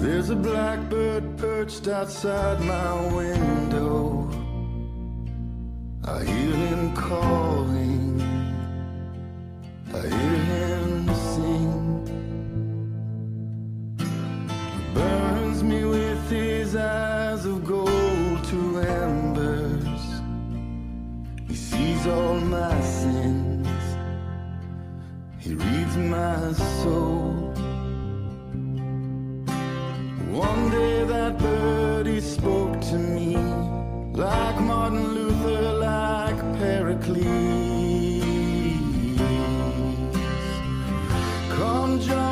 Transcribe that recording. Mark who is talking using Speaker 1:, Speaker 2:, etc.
Speaker 1: There's a blackbird perched outside my window. I hear him calling. I hear him sing. He burns me with his eyes of gold to embers. He sees all my sins. He reads my soul. Like Martin Luther, like Pericles. Come, John.